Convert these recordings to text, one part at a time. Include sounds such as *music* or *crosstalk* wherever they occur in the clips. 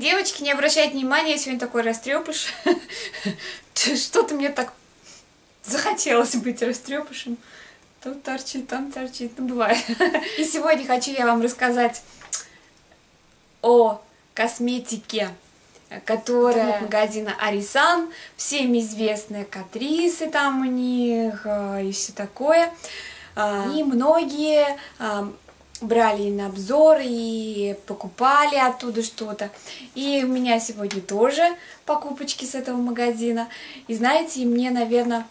девочки, не обращайте внимания, я сегодня такой растрепыш. *laughs* Что-то мне так захотелось быть растрепышем. Тут торчит, там торчит, ну бывает. И сегодня хочу я вам рассказать о косметике, которая магазина Арисан, всем известные катрисы там у них э, и все такое. А, и многие а, брали на обзор и покупали оттуда что-то. И у меня сегодня тоже покупочки с этого магазина. И знаете, мне, наверное,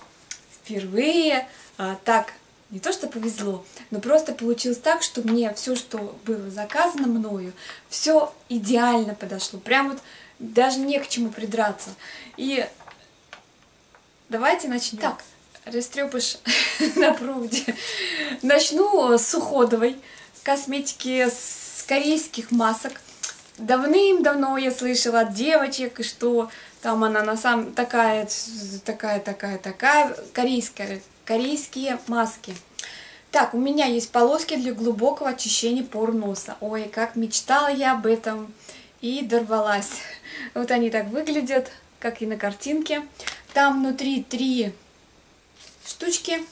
впервые а, так не то что повезло, но просто получилось так, что мне все, что было заказано мною, все идеально подошло. Прям вот даже не к чему придраться. И давайте начнем. Так, растрепыш *laughs* на проводе. Начну с уходовой косметики, с корейских масок. Давным-давно я слышала от девочек, что там она на самом такая, такая, такая, такая, корейская, корейские маски. Так, у меня есть полоски для глубокого очищения пор носа. Ой, как мечтала я об этом и дорвалась. *laughs* Вот они так выглядят, как и на картинке. Там внутри три штучки.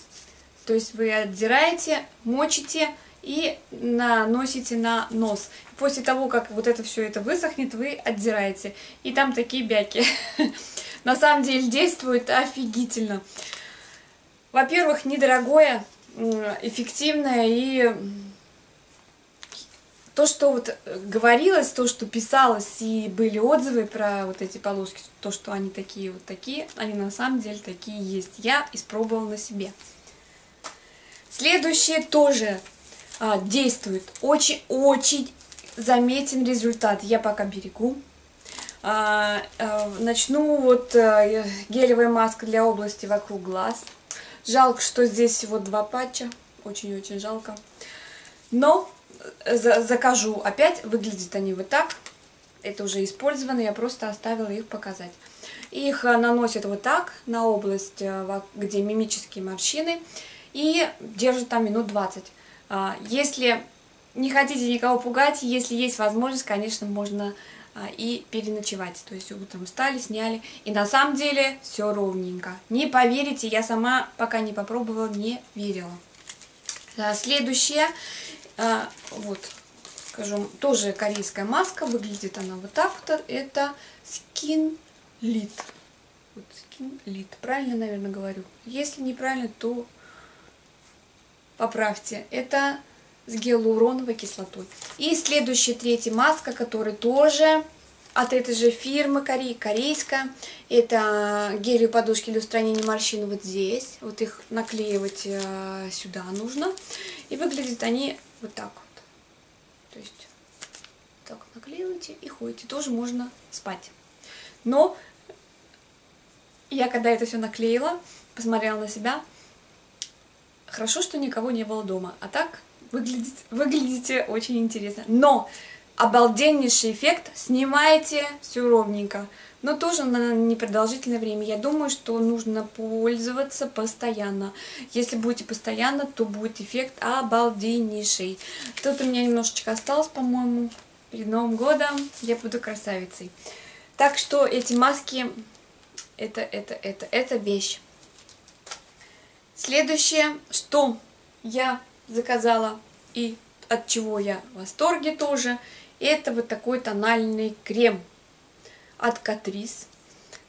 То есть вы отдираете, мочите и наносите на нос. После того, как вот это все это высохнет, вы отдираете. И там такие бяки. *laughs* На самом деле действует офигительно. Во-первых, недорогое, эффективное и то, что вот говорилось, то, что писалось, и были отзывы про вот эти полоски, то, что они такие вот такие, они на самом деле такие есть. Я испробовала на себе. Следующее тоже а, действует. Очень-очень заметен результат. Я пока берегу. А, а, начну вот а, гелевая маска для области вокруг глаз. Жалко, что здесь всего два патча. Очень-очень жалко. Но за закажу опять. Выглядят они вот так. Это уже использовано, я просто оставила их показать. Их э, наносят вот так на область, э, где мимические морщины. И держат там минут 20. А, если не хотите никого пугать, если есть возможность, конечно, можно а, и переночевать. То есть утром встали, сняли. И на самом деле все ровненько. Не поверите, я сама пока не попробовала, не верила. Следующее а, вот, скажем, тоже корейская маска, выглядит она вот так вот, это Skin Lit. Вот Skin Lit, правильно, наверное, говорю. Если неправильно, то поправьте. Это с гиалуроновой кислотой. И следующая, третья маска, которая тоже от этой же фирмы корей, корейская. Это гелевые подушки для устранения морщин вот здесь. Вот их наклеивать э, сюда нужно. И выглядят они вот так вот. То есть так наклеиваете и ходите. Тоже можно спать. Но я когда это все наклеила, посмотрела на себя, хорошо, что никого не было дома. А так выглядите, выглядите очень интересно. Но обалденнейший эффект, снимаете все ровненько но тоже на непродолжительное время. Я думаю, что нужно пользоваться постоянно. Если будете постоянно, то будет эффект обалденнейший. Тут у меня немножечко осталось, по-моему, перед Новым годом я буду красавицей. Так что эти маски, это, это, это, это вещь. Следующее, что я заказала и от чего я в восторге тоже, это вот такой тональный крем от Catrice.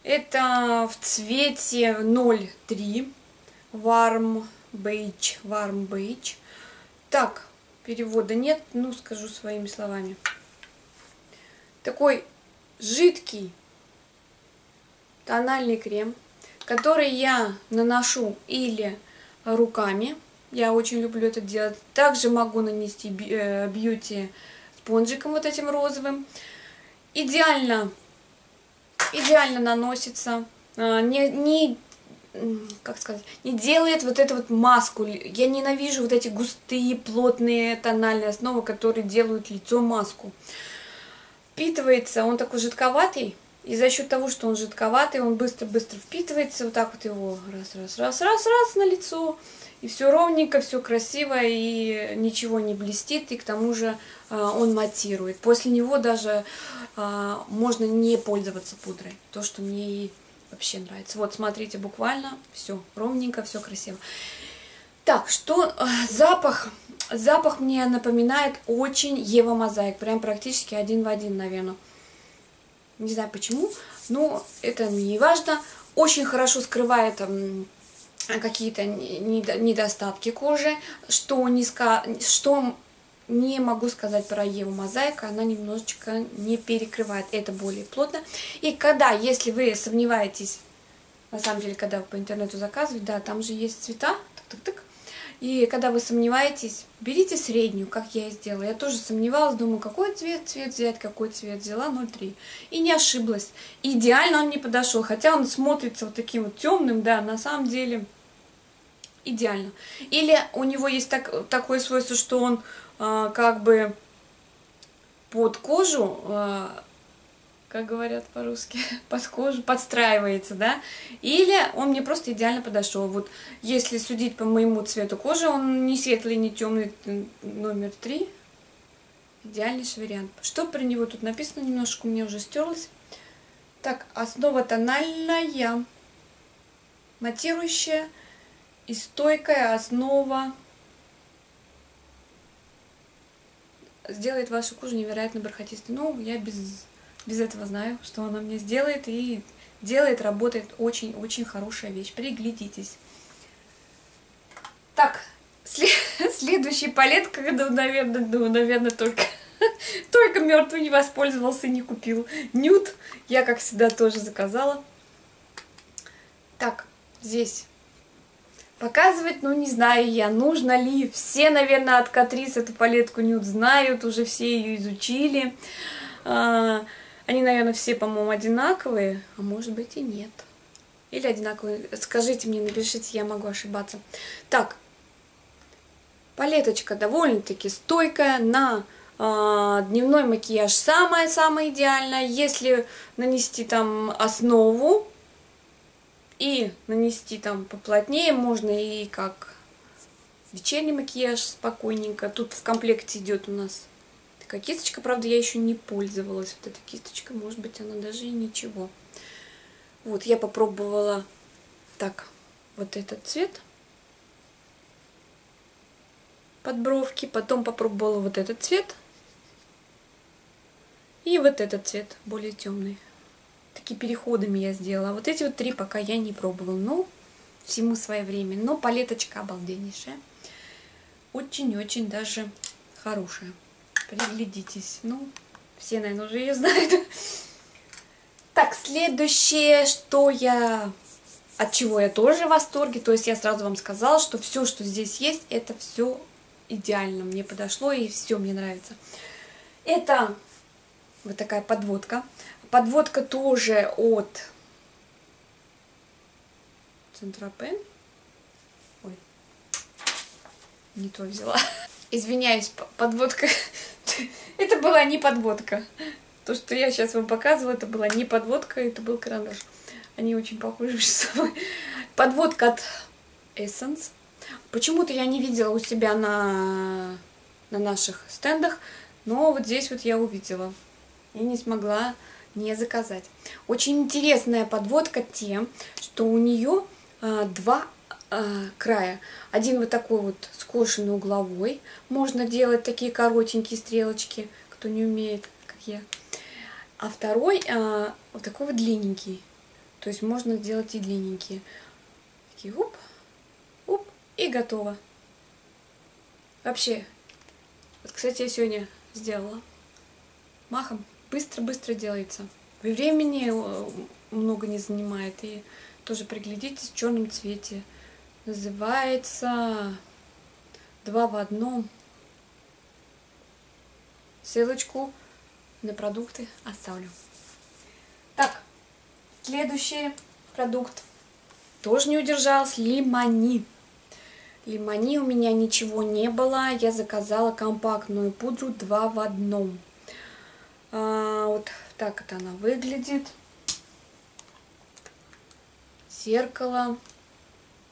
Это в цвете 03 Warm Beige. Warm Beige. Так, перевода нет, ну скажу своими словами. Такой жидкий тональный крем, который я наношу или руками. Я очень люблю это делать. Также могу нанести э, бьюти спонжиком вот этим розовым. Идеально идеально наносится, а, не, не, как сказать, не делает вот эту вот маску. Я ненавижу вот эти густые, плотные тональные основы, которые делают лицо маску. Впитывается, он такой жидковатый, И за счет того, что он жидковатый, он быстро-быстро впитывается, вот так вот его раз, раз, раз, раз, раз на лицо. И все ровненько, все красиво, и ничего не блестит, и к тому же э, он матирует. После него даже э, можно не пользоваться пудрой. То, что мне и вообще нравится. Вот, смотрите, буквально все ровненько, все красиво. Так, что э, запах? Запах мне напоминает очень Ева Мозаик, прям практически один в один, наверное. Не знаю почему, но это не важно. Очень хорошо скрывает какие-то недостатки кожи, что не, что не могу сказать про Еву Мозаика, она немножечко не перекрывает, это более плотно. И когда, если вы сомневаетесь, на самом деле, когда по интернету заказываете, да, там же есть цвета, тык-тык-тык, и когда вы сомневаетесь, берите среднюю, как я и сделала. Я тоже сомневалась, думаю, какой цвет, цвет взять, какой цвет взяла, 0,3. И не ошиблась. идеально он не подошел, хотя он смотрится вот таким вот темным, да, на самом деле идеально. Или у него есть так, такое свойство, что он э, как бы под кожу э, как говорят по-русски, *laughs* под кожу подстраивается, да, или он мне просто идеально подошел. Вот если судить по моему цвету кожи, он не светлый, не темный, номер три, идеальнейший вариант. Что про него тут написано, немножко меня уже стерлось. Так, основа тональная, матирующая и стойкая основа сделает вашу кожу невероятно бархатистой. Ну, я без без этого знаю, что она мне сделает. И делает, работает очень-очень хорошая вещь. Приглядитесь. Так, след *laughs* следующий палет, когда, наверное, ну, наверное, только, *laughs* только мертвый не воспользовался, не купил. Нюд я, как всегда, тоже заказала. Так, здесь показывать, ну, не знаю я, нужно ли. Все, наверное, от Катрис эту палетку нюд знают, уже все ее изучили. Они, наверное, все, по-моему, одинаковые, а может быть и нет. Или одинаковые. Скажите мне, напишите, я могу ошибаться. Так, палеточка довольно-таки стойкая, на э, дневной макияж самое-самое идеальное. Если нанести там основу и нанести там поплотнее, можно и как вечерний макияж спокойненько. Тут в комплекте идет у нас Такая кисточка, правда, я еще не пользовалась. Вот эта кисточка, может быть, она даже и ничего. Вот, я попробовала так, вот этот цвет под бровки. Потом попробовала вот этот цвет. И вот этот цвет, более темный. Такие переходами я сделала. Вот эти вот три пока я не пробовала. Но всему свое время. Но палеточка обалденнейшая. Очень-очень даже хорошая. Приглядитесь. Ну, все, наверное, уже ее знают. Так, следующее, что я... От чего я тоже в восторге. То есть я сразу вам сказала, что все, что здесь есть, это все идеально мне подошло и все мне нравится. Это вот такая подводка. Подводка тоже от Центропен. Ой, не то взяла. *laughs* Извиняюсь, подводка *laughs* это была не подводка. То, что я сейчас вам показываю, это была не подводка, это был карандаш. Они очень похожи между собой. Подводка от Essence. Почему-то я не видела у себя на, на наших стендах, но вот здесь вот я увидела. И не смогла не заказать. Очень интересная подводка тем, что у нее а, два края. Один вот такой вот скошенный угловой. Можно делать такие коротенькие стрелочки, кто не умеет, как я. А второй а, вот такой вот длинненький. То есть можно сделать и длинненькие. Такие уп, уп, и готово. Вообще, вот, кстати, я сегодня сделала махом. Быстро-быстро делается. Времени э, много не занимает. И тоже приглядитесь в черном цвете. Называется «Два в одном». Ссылочку на продукты оставлю. Так, следующий продукт. Тоже не удержалась. Лимони. Лимони у меня ничего не было. Я заказала компактную пудру 2 в одном. А, вот так это она выглядит. зеркало.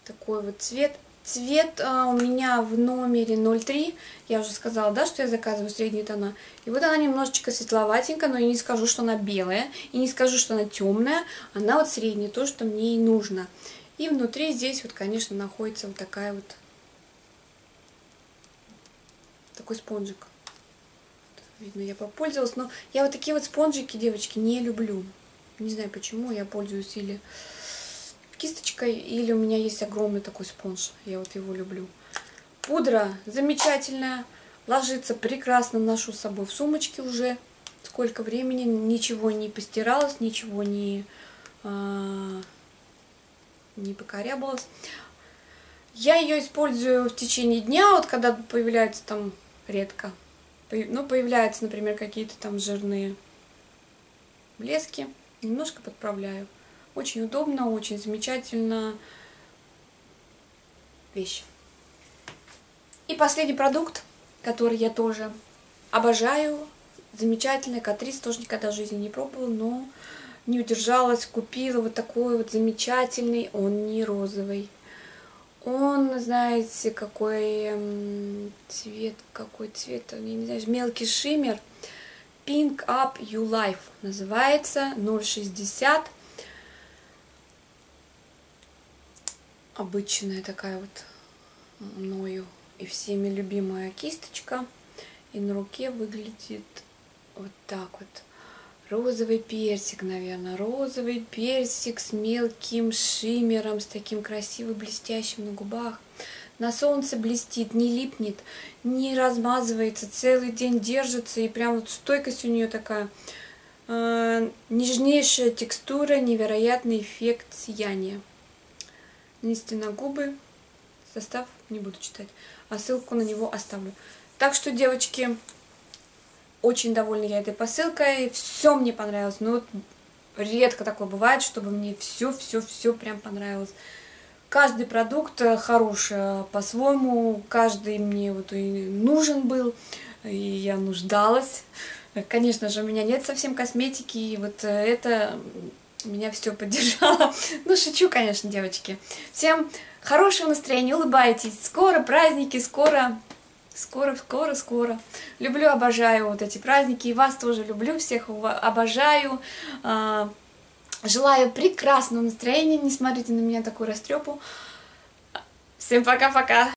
Такой вот цвет. Цвет а, у меня в номере 03. Я уже сказала, да, что я заказываю средние тона. И вот она немножечко светловатенькая, но я не скажу, что она белая. И не скажу, что она темная. Она вот средняя, то, что мне и нужно. И внутри здесь вот, конечно, находится вот такая вот такой спонжик. Видно, я попользовалась. Но я вот такие вот спонжики, девочки, не люблю. Не знаю почему, я пользуюсь или кисточкой, или у меня есть огромный такой спонж. Я вот его люблю. Пудра замечательная, ложится прекрасно, ношу с собой в сумочке уже. Сколько времени, ничего не постиралось, ничего не, а, не покорябалось. Я ее использую в течение дня, вот когда появляется там редко. Ну, появляются, например, какие-то там жирные блески. Немножко подправляю. Очень удобно, очень замечательно. Вещь. И последний продукт, который я тоже обожаю. Замечательный. Катрис тоже никогда в жизни не пробовала, но не удержалась, купила вот такой вот замечательный. Он не розовый. Он, знаете, какой цвет, какой цвет, я не знаю, мелкий шиммер. Pink Up You Life называется, 0,60. Обычная такая вот мною и всеми любимая кисточка. И на руке выглядит вот так вот. Розовый персик, наверное, розовый персик с мелким шиммером, с таким красивым блестящим на губах. На солнце блестит, не липнет, не размазывается, целый день держится, и прям вот стойкость у нее такая. Э, нежнейшая текстура, невероятный эффект сияния. Нанести на губы, состав не буду читать, а ссылку на него оставлю. Так что, девочки, очень довольна я этой посылкой. Все мне понравилось. Ну, вот редко такое бывает, чтобы мне все-все-все прям понравилось. Каждый продукт э, хороший э, по-своему, каждый мне вот и нужен был, и я нуждалась. Конечно же, у меня нет совсем косметики, и вот э, это меня все поддержало. *laughs* Ну, шучу, конечно, девочки. Всем хорошего настроения, улыбайтесь. Скоро праздники, скоро Скоро, скоро, скоро. Люблю, обожаю вот эти праздники. И вас тоже люблю, всех обожаю. А, желаю прекрасного настроения. Не смотрите на меня такую растрепу. Всем пока-пока.